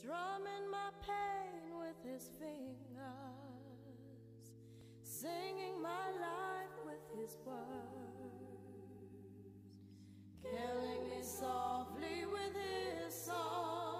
strumming my pain with his fingers, singing my life with his words, killing me softly with his song,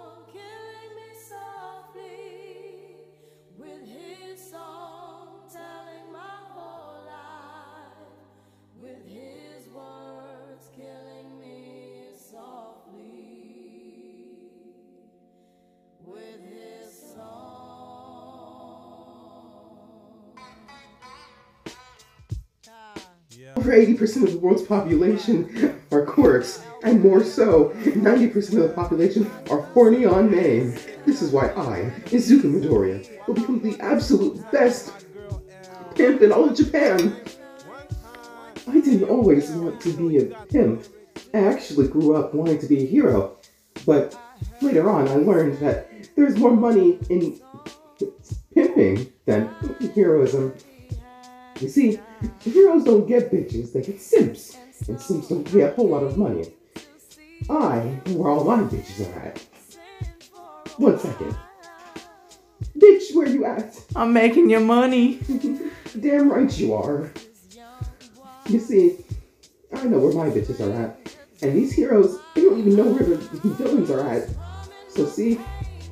Over 80% of the world's population are quirks, and more so, 90% of the population are horny on name. This is why I, Izuku Midoriya, will become the absolute best pimp in all of Japan. I didn't always want to be a pimp. I actually grew up wanting to be a hero. But later on, I learned that there's more money in pimping than heroism. You see, heroes don't get bitches, they get simps. And simps don't pay a whole lot of money. I know where all my bitches are at. One second. Bitch, where you at? I'm making your money. Damn right you are. You see, I know where my bitches are at. And these heroes, they don't even know where the villains are at. So see,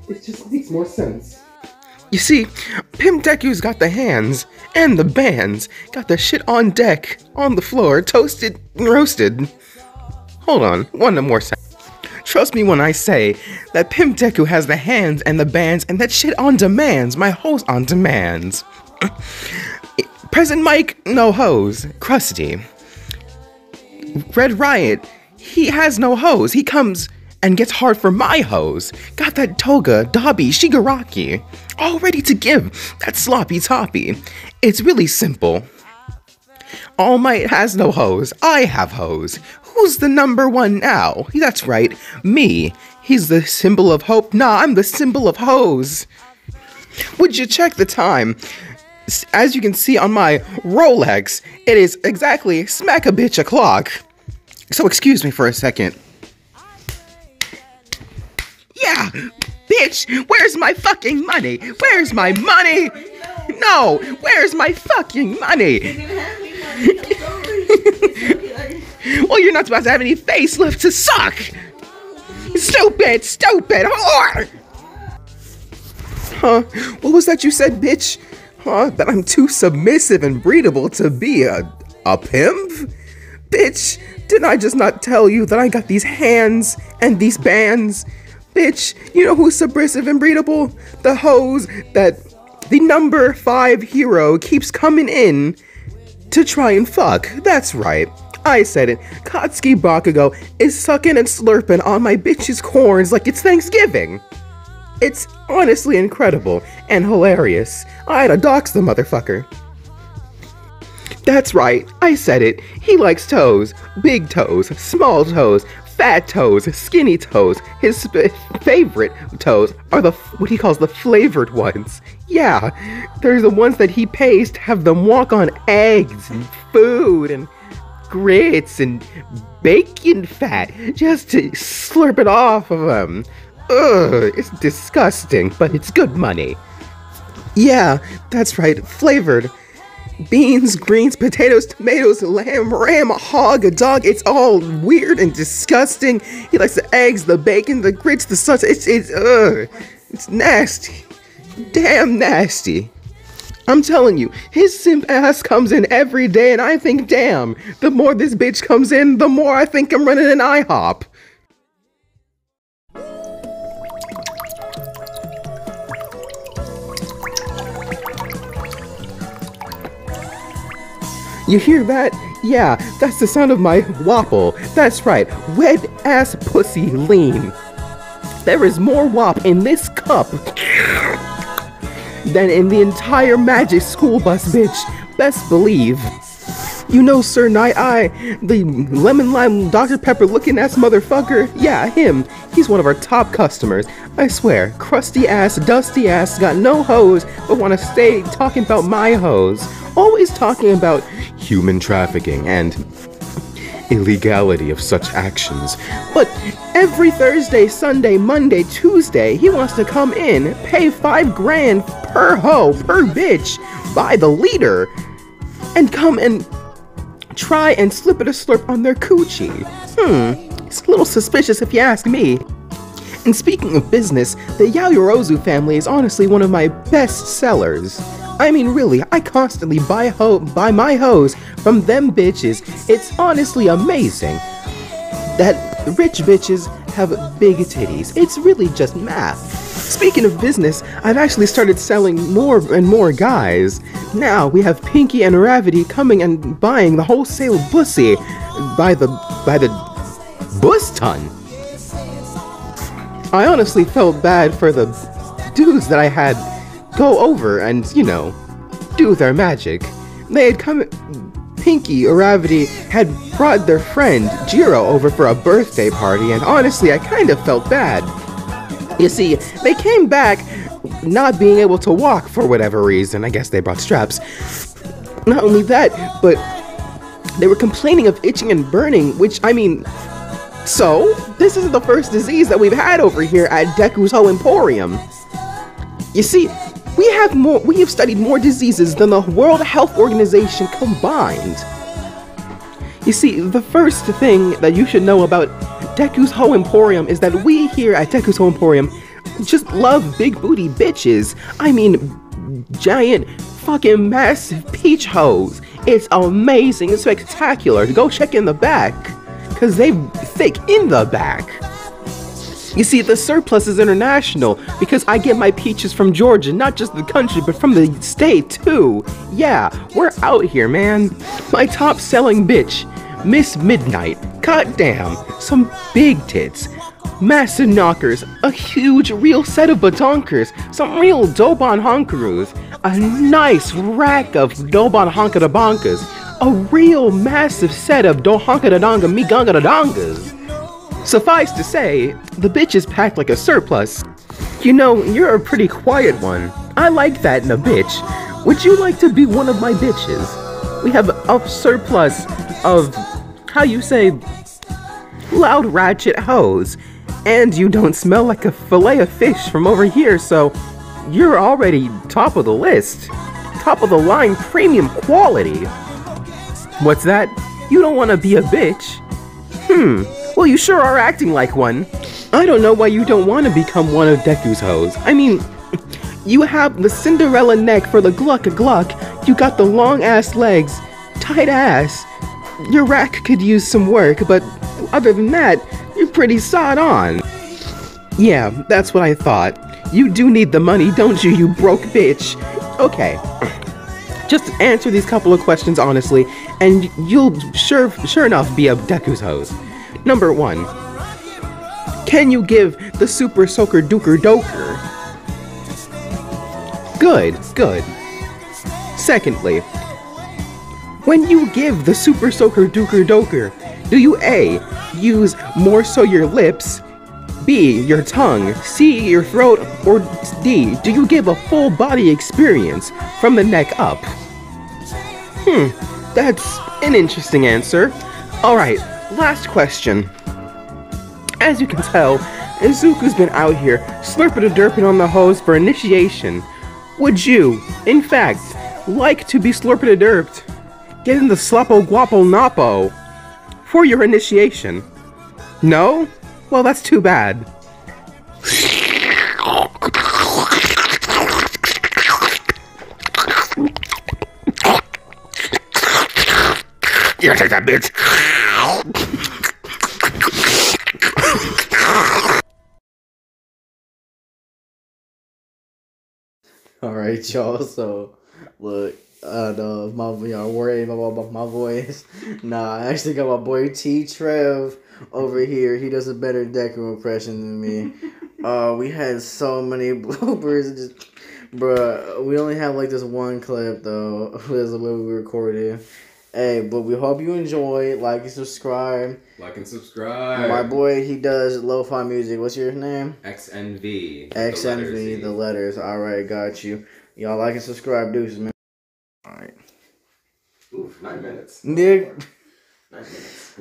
it just makes more sense. You see, Pimp Deku's got the hands and the bands, got the shit on deck, on the floor, toasted, and roasted. Hold on, one more second. Trust me when I say that Pimp Deku has the hands and the bands and that shit on demands, my hose on demands. Present Mic, no hose, crusty. Red Riot, he has no hose. He comes and gets hard for my hose. Got that toga, Dabi, Shigaraki, all ready to give that sloppy toppy. It's really simple. All Might has no hose. I have hose. Who's the number one now? That's right, me. He's the symbol of hope. Nah, I'm the symbol of hose. Would you check the time? As you can see on my Rolex, it is exactly smack a bitch o'clock. So excuse me for a second. Yeah, bitch, where's my fucking money? Where's my money? No, where's my fucking money? well, you're not supposed to have any face left to suck. Stupid, stupid whore. Huh? What was that you said, bitch? Huh? That I'm too submissive and breedable to be a a pimp? Bitch, didn't I just not tell you that I got these hands and these bands? Bitch, you know who's submissive and breedable? The hose that the number five hero keeps coming in to try and fuck. That's right. I said it. Katsuki Bakugo is sucking and slurping on my bitch's corns like it's Thanksgiving. It's honestly incredible and hilarious. I had to dox the motherfucker. That's right, I said it. He likes toes. Big toes, small toes, fat toes, skinny toes. His sp- favorite toes are the what he calls the flavored ones. Yeah, there's the ones that he pays to have them walk on eggs and food and grits and bacon fat just to slurp it off of them. Ugh, it's disgusting, but it's good money. Yeah, that's right, flavored. Beans, greens, potatoes, tomatoes, lamb, ram, a hog, a dog. It's all weird and disgusting. He likes the eggs, the bacon, the grits, the sauce. It's it's ugh, it's nasty. Damn nasty. I'm telling you, his simp ass comes in every day, and I think, damn, the more this bitch comes in, the more I think I'm running an IHOP. You hear that? Yeah, that's the sound of my wapple. That's right, wet ass pussy lean. There is more wop in this cup than in the entire Magic School Bus, bitch. Best believe. You know, Sir Night Eye, the lemon lime Dr. Pepper looking ass motherfucker? Yeah, him. He's one of our top customers. I swear, crusty ass, dusty ass, got no hose, but wanna stay talking about my hose. Always talking about human trafficking and illegality of such actions. But Every Thursday, Sunday, Monday, Tuesday, he wants to come in, pay five grand per hoe, per bitch, by the leader, and come and try and slip it a slurp on their coochie. Hmm, it's a little suspicious if you ask me. And speaking of business, the Yaoyorozu family is honestly one of my best sellers. I mean, really, I constantly buy ho buy my hoes from them bitches. It's honestly amazing that rich bitches have big titties. It's really just math. Speaking of business, I've actually started selling more and more guys. Now we have Pinky and Ravity coming and buying the wholesale bussy by the by the bus ton. I honestly felt bad for the dudes that I had go over and, you know, do their magic. They had come. Pinky or Ravity had brought their friend Jiro over for a birthday party, and honestly, I kind of felt bad. You see, they came back not being able to walk for whatever reason. I guess they brought straps. Not only that, but they were complaining of itching and burning, which, I mean, so, this isn't the first disease that we've had over here at Deku's Ho Emporium. You see, we have more we have studied more diseases than the World Health Organization combined. You see, the first thing that you should know about Deku's Ho Emporium is that we here at Deku's Ho Emporium just love big booty bitches. I mean, giant fucking massive peach hoes. It's amazing it's spectacular. Go check in the back, cause they thick in the back. You see, the surplus is international because I get my peaches from Georgia, not just the country, but from the state too. Yeah, we're out here, man. My top selling bitch, Miss Midnight. God damn, some big tits. Massive knockers, a huge real set of batonkers, some real Dobon honkaroos, a nice rack of Dobon honkadabonkas, a real massive set of Do honkadadonga migangadadongas. Suffice to say, the bitch is packed like a surplus. You know, you're a pretty quiet one. I like that in a bitch. Would you like to be one of my bitches? We have a surplus of, how you say, loud ratchet hoes. And you don't smell like a fillet of fish from over here, so you're already top of the list. Top of the line premium quality. What's that? You don't want to be a bitch? Hmm, well, you sure are acting like one. I don't know why you don't want to become one of Deku's hoes. I mean, you have the Cinderella neck for the gluck a gluck, you got the long ass legs, tight ass. Your rack could use some work, but other than that, you're pretty sawed on. Yeah, that's what I thought. You do need the money, don't you, you broke bitch? Okay. Just answer these couple of questions honestly, and you'll sure sure enough be a Deku's hose. Number one. Can you give the Super Soaker Duker Doker? Good, good. Secondly, when you give the Super Soaker Duker Doker, do you A. use more so your lips, B. your tongue, C. your throat, or D. do you give a full body experience from the neck up? Hmm, that's an interesting answer. Alright, last question. As you can tell, Izuku's been out here slurping a derping on the hose for initiation. Would you, in fact, like to be slurping a derped? Get the sloppo guapo napo for your initiation? No? Well, that's too bad. You take that bitch. All right, y'all. So, look, I know if my y'all worried about, about my voice. Nah, I actually got my boy T Trev over here. He does a better Deku impression than me. Uh, we had so many bloopers. Just, bruh, we only have like this one clip though. That's the way we recorded. Hey, but we hope you enjoy. Like and subscribe. Like and subscribe. My boy, he does lo-fi music. What's your name? XNV. the XNV, the, Z. letters. All right, got you. Y'all like and subscribe, deuces, man. All right. Oof, nine minutes. Nick. Nine minutes.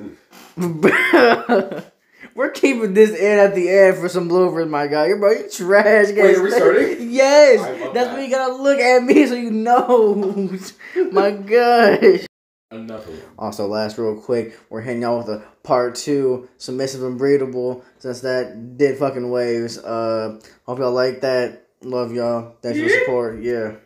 We're keeping this in at the end for some bloopers, my guy. You're Bro, you trash. Wait, are we starting? Yes. That's that. why you gotta look at me so you know. my gosh. Enough of it. Also, last real quick, we're hitting y'all with a part two, submissive and breedable, since that did fucking waves. Uh, hope y'all like that. Love y'all. Thanks for the support. Yeah.